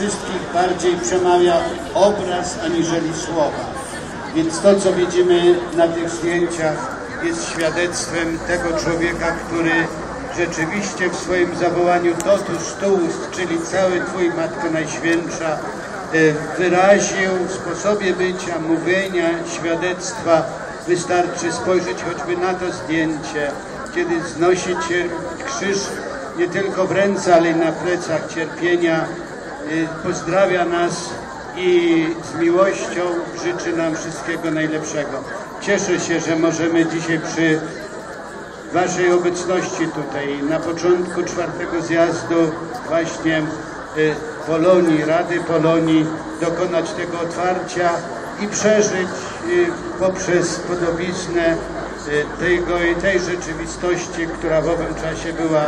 wszystkich bardziej przemawia obraz aniżeli słowa. Więc to, co widzimy na tych zdjęciach, jest świadectwem tego człowieka, który rzeczywiście w swoim zawołaniu totus tuus, czyli cały Twój Matko Najświętsza, y, wyraził w sposobie bycia, mówienia, świadectwa. Wystarczy spojrzeć choćby na to zdjęcie, kiedy znosi krzyż nie tylko w ręce, ale i na plecach cierpienia. Y, Pozdrawia nas i z miłością życzy nam wszystkiego najlepszego. Cieszę się, że możemy dzisiaj przy Waszej obecności tutaj na początku czwartego zjazdu właśnie y, Polonii, Rady Polonii dokonać tego otwarcia i przeżyć y, poprzez podobiznę tego, tej rzeczywistości, która w owym czasie była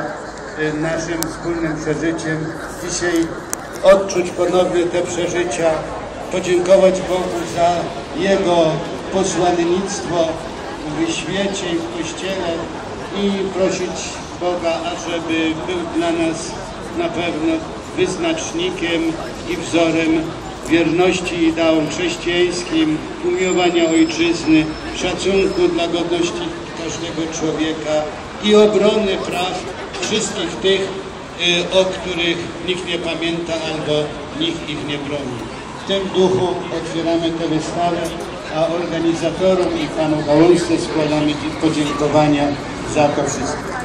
naszym wspólnym przeżyciem. Dzisiaj odczuć ponownie te przeżycia, podziękować Bogu za Jego posłannictwo w świecie i w Kościele i prosić Boga, ażeby był dla nas na pewno wyznacznikiem i wzorem wierności ideałom chrześcijańskim, umiłowania ojczyzny, szacunku dla godności każdego człowieka i obrony praw wszystkich tych, o których nikt nie pamięta albo nikt ich nie broni. W tym duchu otwieramy tę wystawę, a organizatorom i panu Gałązce składamy podziękowania za to wszystko.